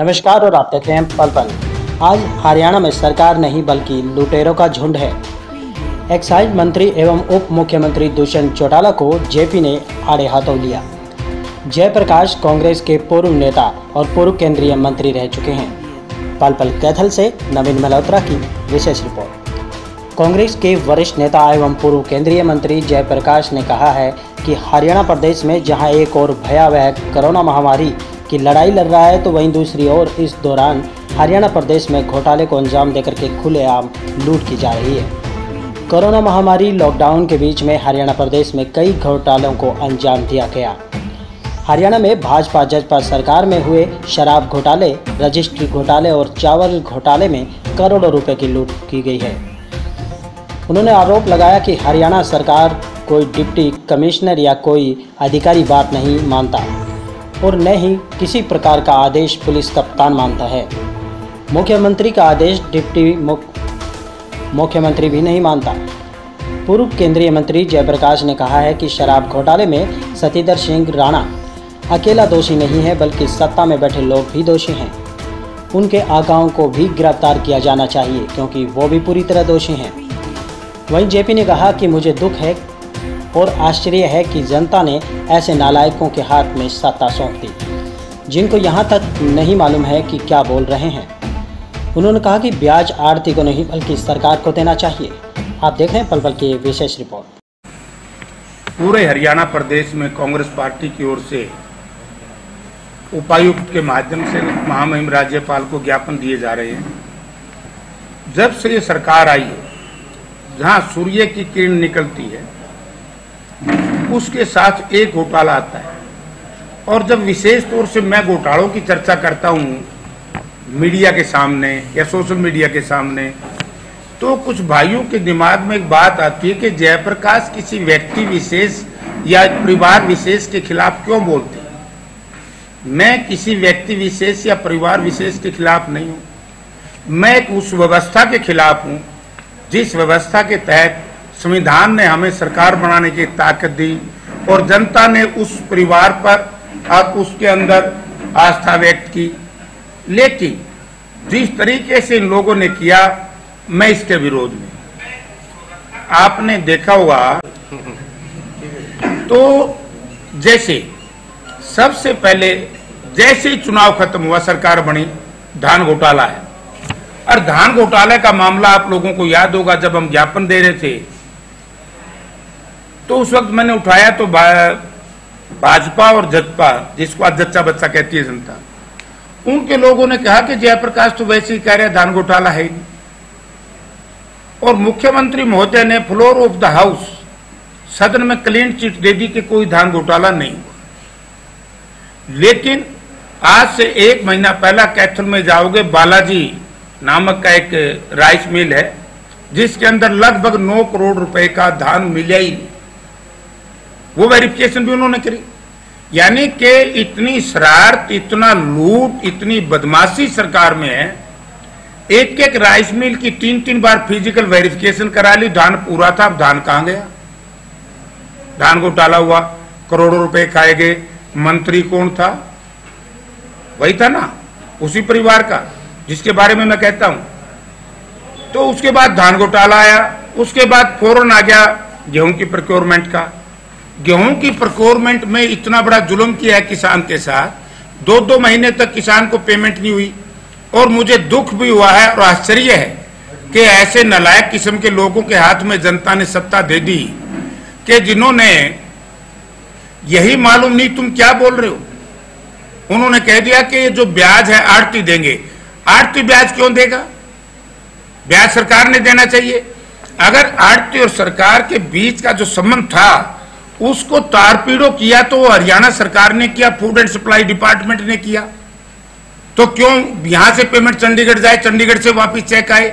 नमस्कार और आप देख रहे हैं पल पल। आज हरियाणा में सरकार नहीं, बल्कि लुटेरों का झुंड है। एक्साइज मंत्री एवं उप मुख्यमंत्री दुष्यंत चौटाला को जेपी ने आड़े हाथों लिया। जयप्रकाश कांग्रेस के पूर्व नेता और पूर्व केंद्रीय मंत्री रह चुके हैं। पल पल कैथल से नवीन मल्होत्रा की विशेष रिपोर्ट। कांग्रेस के वरिष्ठ नेता एवं पूर्व केंद्रीय मंत्री जयप्रकाश ने कहा है कि हरियाणा प्रदेश में जहाँ एक और भयावह कोरोना महामारी की लड़ाई लड़ रहा है तो वहीं दूसरी ओर इस दौरान हरियाणा प्रदेश में घोटाले को अंजाम देकर के खुलेआम लूट की जा रही है। कोरोना महामारी लॉकडाउन के बीच में हरियाणा प्रदेश में कई घोटालों को अंजाम दिया गया। हरियाणा में भाजपा जजपा सरकार में हुए शराब घोटाले, रजिस्ट्री घोटाले और चावल घोटाले में करोड़ों रुपए की लूट की गई है। उन्होंने आरोप लगाया कि हरियाणा सरकार कोई डिप्टी कमिश्नर या कोई अधिकारी बात नहीं मानता। और न ही किसी प्रकार का आदेश पुलिस कप्तान मानता है। मुख्यमंत्री का आदेश डिप्टी मुख्यमंत्री भी नहीं मानता। पूर्व केंद्रीय मंत्री जयप्रकाश ने कहा है कि शराब घोटाले में सतीधर सिंह राणा अकेला दोषी नहीं है, बल्कि सत्ता में बैठे लोग भी दोषी हैं। उनके आगाओं को भी गिरफ़्तार किया जाना चाहिए, क्योंकि वो भी पूरी तरह दोषी हैं। वहीं जेपी ने कहा कि मुझे दुख है और आश्चर्य है कि जनता ने ऐसे नालायकों के हाथ में सत्ता सौंप दी, जिनको यहाँ तक नहीं मालूम है कि क्या बोल रहे हैं। उन्होंने कहा कि ब्याज आड़ती को नहीं, बल्कि सरकार को देना चाहिए। आप देख रहे हैं पल पल की विशेष रिपोर्ट। पूरे हरियाणा प्रदेश में कांग्रेस पार्टी की ओर से उपायुक्त के माध्यम से महामहिम राज्यपाल को ज्ञापन दिए जा रहे हैं। जब से ये सरकार आई है, जहाँ सूर्य की किरण निकलती है उसके साथ एक घोटाला आता है। और जब विशेष तौर से मैं घोटालों की चर्चा करता हूँ, मीडिया के सामने या सोशल मीडिया के सामने तो कुछ भाइयों के दिमाग में एक बात आती है कि जयप्रकाश किसी व्यक्ति विशेष या परिवार विशेष के खिलाफ क्यों बोलते मैं किसी व्यक्ति विशेष या परिवार विशेष के खिलाफ नहीं हूँ। मैं उस व्यवस्था के खिलाफ हूँ, जिस व्यवस्था के तहत संविधान ने हमें सरकार बनाने की ताकत दी और जनता ने उस परिवार पर और उसके अंदर आस्था व्यक्त की। लेकिन जिस तरीके से इन लोगों ने किया, मैं इसके विरोध में आपने देखा हुआ तो जैसे सबसे पहले जैसे ही चुनाव खत्म हुआ, सरकार बनी, धान घोटाला है। और धान घोटाले का मामला आप लोगों को याद होगा, जब हम ज्ञापन दे रहे थे तो उस वक्त मैंने उठाया तो भाजपा और जजपा, जिसको आज जच्चा बच्चा कहती है जनता, उनके लोगों ने कहा कि जयप्रकाश तो वैसे ही कह रहे धान घोटाला है ही। और मुख्यमंत्री महोदय ने फ्लोर ऑफ़ द हाउस, सदन में क्लीन चिट दे दी कि कोई धान घोटाला नहीं हुआ। लेकिन आज से एक महीना पहला कैथल में जाओगे, बालाजी नामक का एक राइस मिल है, जिसके अंदर लगभग नौ करोड़ रुपए का धान मिला ही नहीं। वो वेरिफिकेशन भी उन्होंने करी। यानी कि इतनी शरारत, इतना लूट, इतनी बदमाशी सरकार में है एक एक राइस मिल की तीन तीन बार फ़िज़िकल वेरिफिकेशन करा ली, धान पूरा था, अब धान कहाँ गया? धान को टाला हुआ, करोड़ों रुपए खाए गए, मंत्री कौन था? वही था ना, उसी परिवार का, जिसके बारे में मैं कहता हूँ। तो उसके बाद धान घोटाला आया, उसके बाद फ़ौरन आ गया गेहूँ की प्रोक्योरमेंट का। गेहूँ की प्रोक्योरमेंट में इतना बड़ा जुल्म किया है किसान के साथ दो दो महीने तक किसान को पेमेंट नहीं हुई। और मुझे दुख भी हुआ है और आश्चर्य है कि ऐसे नलायक किस्म के लोगों के हाथ में जनता ने सत्ता दे दी कि जिन्होंने, यही मालूम नहीं तुम क्या बोल रहे हो। उन्होंने कह दिया कि जो ब्याज है आरती देंगे। आरती ब्याज क्यों देगा? ब्याज सरकार ने देना चाहिए। अगर आरती और सरकार के बीच का जो संबंध था उसको तारपीड़ो किया तो हरियाणा सरकार ने किया फ़ूड एंड सप्लाई डिपार्टमेंट ने किया। तो क्यों यहाँ से पेमेंट चंडीगढ़ जाए, चंडीगढ़ से वापिस चेक आए?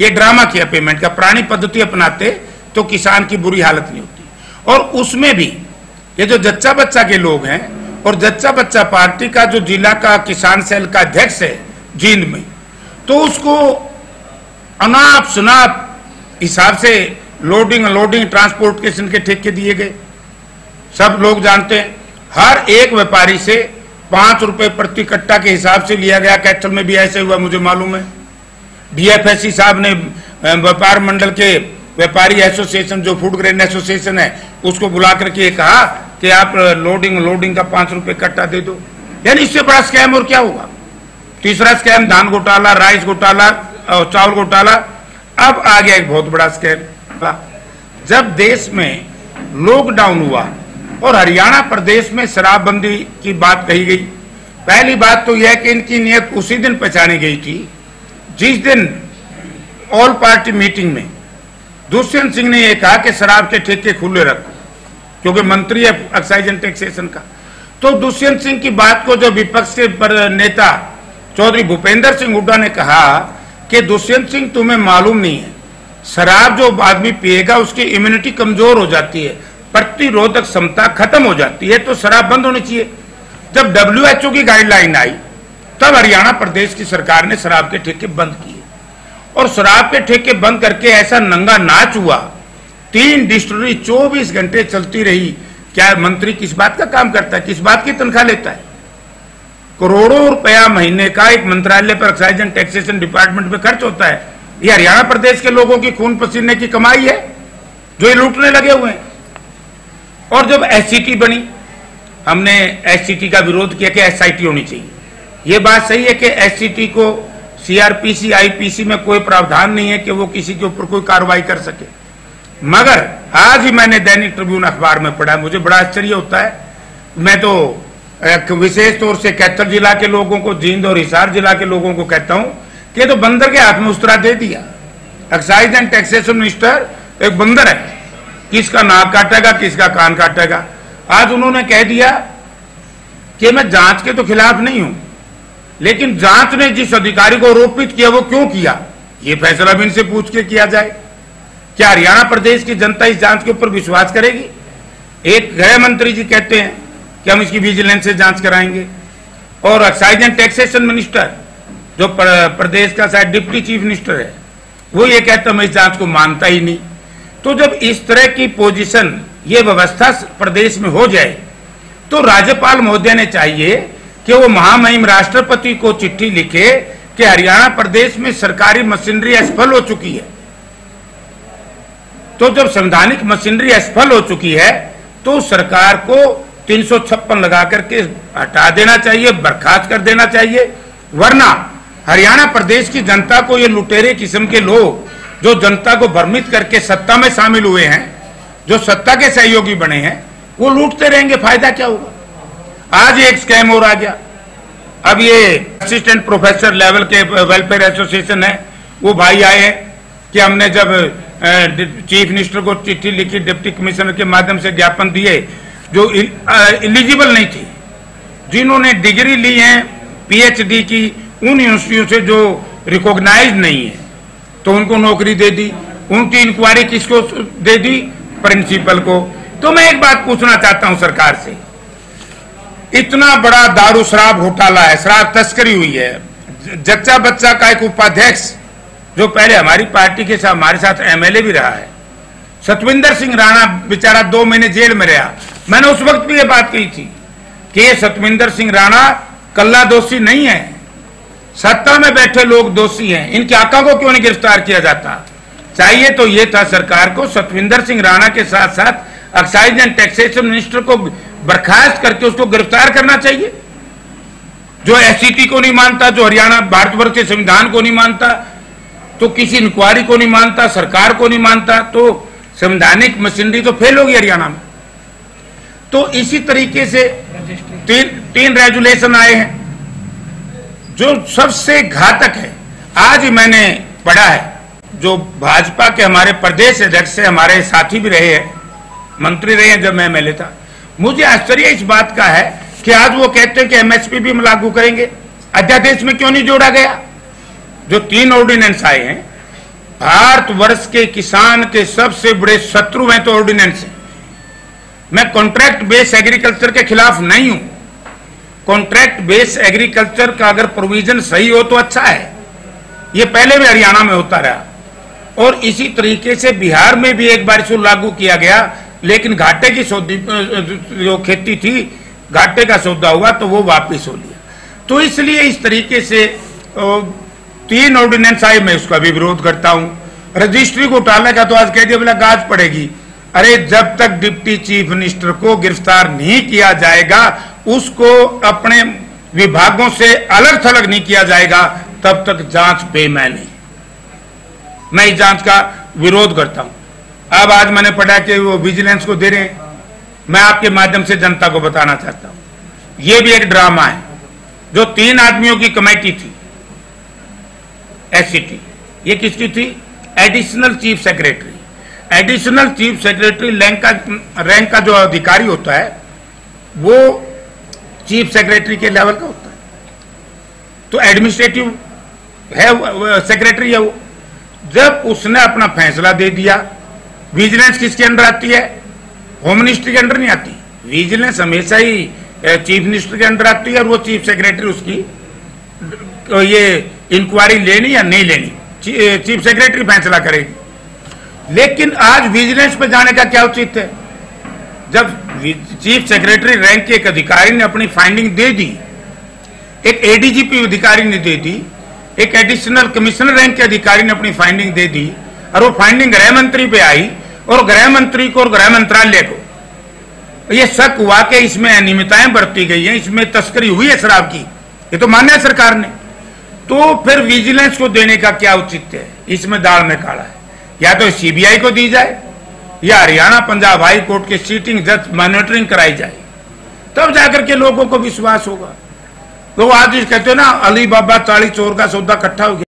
ये ड्रामा किया पेमेंट का। प्राणी पद्धति अपनाते तो किसान की बुरी हालत नहीं होती। और उसमें भी ये जो जच्चा बच्चा के लोग हैं और जच्चा बच्चा पार्टी का जो जिला का किसान सेल का अध्यक्ष है जींद में तो उसको अनाप शनाप हिसाब से लोडिंग लोडिंग ट्रांसपोर्टेशन के ठेके दिए गए। सब लोग जानते हैं। हर एक व्यापारी से पाँच रुपए प्रति कट्टा के हिसाब से लिया गया कैथल में भी ऐसे हुआ, मुझे मालूम है। डीएफएससी साहब ने व्यापार मंडल के व्यापारी एसोसिएशन, जो फ़ूड ग्रेन एसोसिएशन है, उसको बुला करके कहा कि आप लोडिंग लोडिंग का पाँच रुपए कट्टा दे दो। यानी इससे बड़ा स्कैम और क्या होगा तीसरा स्कैम, धान घोटाला, राइस घोटाला और चावल घोटाला। अब आ गया एक बहुत बड़ा स्कैम। जब देश में लॉकडाउन हुआ और हरियाणा प्रदेश में शराबबंदी की बात कही गई। पहली बात तो यह कि इनकी नियत उसी दिन पहचानी गई थी, जिस दिन ऑल पार्टी मीटिंग में। दुष्यंत सिंह ने यह कहा कि शराब के ठेके खुले रखो, क्योंकि मंत्री है एक्साइज एंड टैक्सेशन का। तो दुष्यंत सिंह की बात को जो विपक्ष के नेता चौधरी भूपेंद्र सिंह हुड्डा ने कहा कि दुष्यंत सिंह तुम्हें मालूम नहीं है, शराब जो आदमी पिएगा उसकी इम्यूनिटी कमज़ोर हो जाती है। प्रतिरोधक क्षमता खत्म हो जाती है तो शराब बंद होनी चाहिए। जब डब्ल्यूएचओ की गाइडलाइन आई, तब हरियाणा प्रदेश की सरकार ने शराब के ठेके बंद किए। और शराब के ठेके बंद करके ऐसा नंगा नाच हुआ, तीन डिस्टरी 24 घंटे चलती रही। क्या मंत्री किस बात का काम करता है? किस बात की तनख्वाह लेता है? करोड़ों रुपया महीने का एक मंत्रालय पर एक्साइज एंड टैक्सेशन डिपार्टमेंट में खर्च होता है। ये हरियाणा प्रदेश के लोगों की खून पसीने की कमाई है, जो ये लूटने लगे हुए हैं। और जब एससीटी बनी, हमने एससीटी का विरोध किया कि एसआईटी होनी चाहिए। ये बात सही है कि एससीटी को सीआरपीसी आईपीसी में कोई प्रावधान नहीं है कि वो किसी के ऊपर कोई कार्रवाई कर सके। मगर, आज ही मैंने दैनिक ट्रिब्यून अखबार में पढ़ा मुझे बड़ा आश्चर्य होता है। मैं तो विशेष तौर से कैथल जिला के लोगों को, जींद और हिसार जिला के लोगों को कहता हूँ कि तो बंदर के हाथ में उस्तरा दे दिया। एक्साइज एंड टैक्सेशन मिनिस्टर एक बंदर है। किसका नाक काटेगा, किसका कान काटेगा। आज उन्होंने कह दिया कि मैं जाँच के तो खिलाफ नहीं हूँ, लेकिन जाँच ने जिस अधिकारी को आरोपित किया, वो क्यों किया? ये फैसला भी इनसे पूछ के किया जाए। क्या हरियाणा प्रदेश की जनता इस जाँच के ऊपर विश्वास करेगी? एक गृह मंत्री जी कहते हैं कि हम इसकी विजिलेंस से जाँच कराएँगे। और एक्साइज एंड टैक्सेशन मिनिस्टर, जो प्रदेश का शायद डिप्टी चीफ मिनिस्टर है, वो ये कहता मैं इस जाँच को मानता ही नहीं। तो जब इस तरह की पोजीशन ये व्यवस्था प्रदेश में हो जाए तो राज्यपाल महोदय ने चाहिए कि वो महामहिम राष्ट्रपति को चिट्ठी लिखे कि हरियाणा प्रदेश में सरकारी मशीनरी असफल हो चुकी है। तो जब संवैधानिक मशीनरी असफल हो चुकी है तो सरकार को तीन सौ छप्पन लगा करके हटा देना चाहिए, बर्खास्त कर देना चाहिए, वरना हरियाणा प्रदेश की जनता को ये लुटेरे किस्म के लोग जो जनता को भ्रमित करके सत्ता में शामिल हुए हैं, जो सत्ता के सहयोगी बने हैं, वो लूटते रहेंगे, फ़ायदा क्या होगा? आज एक स्कैम और आ गया। अब ये असिस्टेंट प्रोफेसर लेवल के वेलफेयर एसोसिएशन है, वो भाई आए हैं कि हमने जब चीफ मिनिस्टर को चिट्ठी लिखी डिप्टी कमिश्नर के माध्यम से ज्ञापन दिए, जो इलिजिबल नहीं थी। जिन्होंने डिग्री ली है पीएचडी की, उन यूनिवर्सिटियों से जो रिकॉग्नाइज नहीं है। तो उनको नौकरी दे दी, उनकी इंक्वायरी किसको दे दी? प्रिंसिपल को। तो मैं एक बात पूछना चाहता हूँ सरकार से। इतना बड़ा दारू शराब घोटाला है, शराब तस्करी हुई है। जच्चा बच्चा का एक उपाध्यक्ष, जो पहले हमारी पार्टी के साथ, हमारे साथ एमएलए भी रहा है। सतविंदर सिंह राणा बेचारा दो महीने जेल में रहा। मैंने उस वक्त भी ये बात कही थी कि सतविंदर सिंह राणा कल्ला दोषी नहीं है। सत्ता में बैठे लोग दोषी हैं। इनके आका को क्यों नहीं गिरफ़्तार किया जाता? चाहिए तो ये था सरकार को, सतविंदर सिंह राणा के साथ साथ एक्साइज एंड टैक्सेशन मिनिस्टर को बर्खास्त करके उसको गिरफ़्तार करना चाहिए। जो एससीटी को नहीं मानता, जो हरियाणा भारतवर्ष के संविधान को नहीं मानता तो किसी इंक्वायरी को नहीं मानता, सरकार को नहीं मानता तो संवैधानिक मशीनरी तो फेल होगी हरियाणा में। तो इसी तरीके से तीन तीन रेजुलेशन आए हैं। जो सबसे घातक है, आज मैंने पढ़ा है, जो भाजपा के हमारे प्रदेश अध्यक्ष से हमारे साथी भी रहे हैं, मंत्री रहे हैं जब मैं एमएलए था। मुझे आश्चर्य इस बात का है कि आज वो कहते हैं कि एमएसपी भी हम लागू करेंगे। अध्यादेश में क्यों नहीं जोड़ा गया? जो तीन ऑर्डिनेंस आए हैं भारत वर्ष के किसान के सबसे बड़े शत्रु हैं तो ऑर्डिनेंस है। मैं कॉन्ट्रैक्ट बेस्ड एग्रीकल्चर के खिलाफ नहीं हूँ। कॉन्ट्रैक्ट बेस एग्रीकल्चर का अगर प्रोविज़न सही हो तो अच्छा है। ये पहले भी हरियाणा में होता रहा। और इसी तरीके से बिहार में भी एक बार इसको लागू किया गया, लेकिन घाटे की जो खेती थी, घाटे का सौदा हुआ तो वो वापिस हो लिया। तो इसलिए इस तरीके से तीन ऑर्डिनेंस आए, मैं उसका भी विरोध करता हूँ। रजिस्ट्री को उठाने का तो आज कह दिया, बोला, गाज पड़ेगी। अरे जब तक डिप्टी चीफ मिनिस्टर को गिरफ़्तार नहीं किया जाएगा उसको अपने विभागों से अलग थलग नहीं किया जाएगा, तब तक जाँच बेमैन बेमैनी मैं इस जाँच का विरोध करता हूँ। अब आज मैंने पढ़ा कि वो विजिलेंस को दे रहे हैं। मैं आपके माध्यम से जनता को बताना चाहता हूँ। यह भी एक ड्रामा है, जो तीन आदमियों की कमेटी थी एससीटी ये किसकी थी? Additional chief secretary additional chief secretary rank का रैंक का जो अधिकारी होता है, वो चीफ सेक्रेटरी के लेवल का होता है। तो एडमिनिस्ट्रेटिव है सेक्रेटरी है वो। जब उसने अपना फैसला दे दिया, विजिलेंस किसके अंडर आती है? होम मिनिस्ट्री के अंडर नहीं आती। विजिलेंस हमेशा ही चीफ मिनिस्टर के अंडर आती है और वो चीफ सेक्रेटरी उसकी ये इंक्वायरी लेनी या नहीं लेनी। चीफ सेक्रेटरी फैसला करेगी। लेकिन आज विजिलेंस पे जाने का क्या उचित है? जब चीफ सेक्रेटरी रैंक के एक अधिकारी ने अपनी फाइंडिंग दे दी। एक एडीजीपी अधिकारी ने दे दी। एक एडिशनल कमिश्नर रैंक के अधिकारी ने अपनी फाइंडिंग दे दी। और वो फाइंडिंग गृह मंत्री पे आई और गृह मंत्री को और गृह मंत्रालय को। ये शक हुआ कि इसमें अनियमितताएँ बरती गई हैं, इसमें तस्करी हुई है शराब की। ये तो मान्य सरकार ने। तो फिर विजिलेंस को देने का क्या उचित है? इसमें दाल में काला है। या तो सीबीआई को दी जाए या हरियाणा पंजाब हाई कोर्ट के सीटिंग जज मॉनिटरिंग कराई जाए, तब जाकर के लोगों को विश्वास होगा। तो आज कहते हो ना अली बाबा चालीस चोर का सौदा इकट्ठा हो गया।